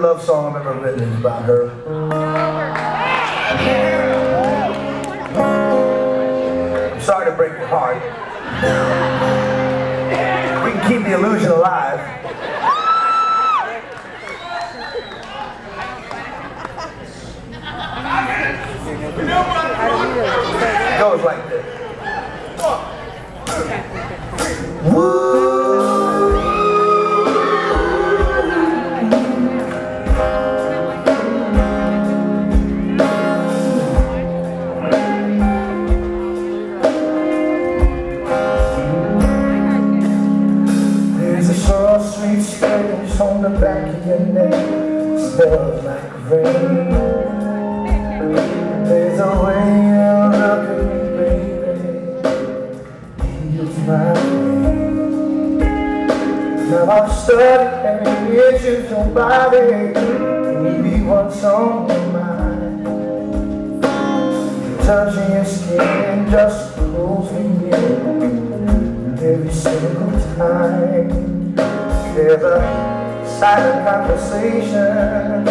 favorite love song I've ever written is about her. I'm sorry to break your heart. We can keep the illusion alive. On the back of your neck Smells like rain. There's a way you at me, baby. Heals my pain Now I've studied every inch of your body. Maybe what's on your mind. Touching your skin just pulls me in. Every single time. Silent conversation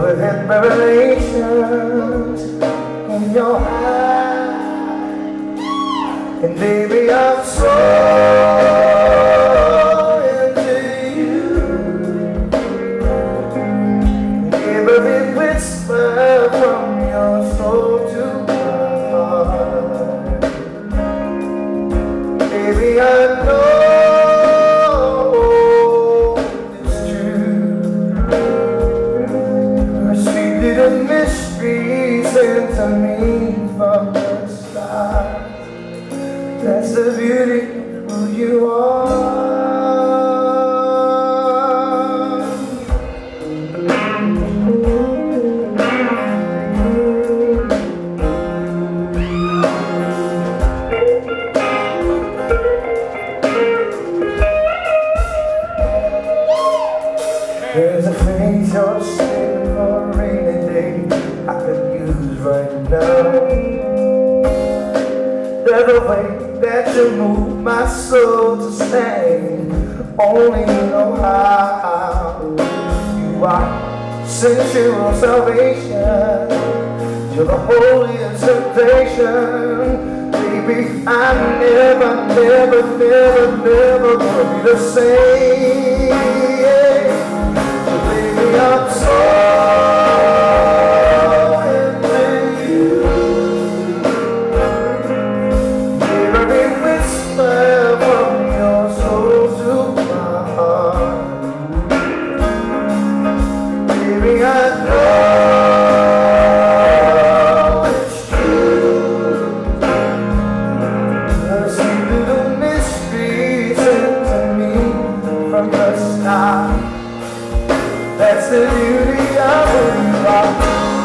with revelations in your eyes. And baby, I'm so into you. Every whisper from your soul to my heart. Baby, I know to me the. That's the beauty of who you are. A way that you move my soul to sing, only you know how. You are sensual salvation, you're the holiest temptation. Baby, I'm never, never, never, never gonna be the same. The beauty of who you are.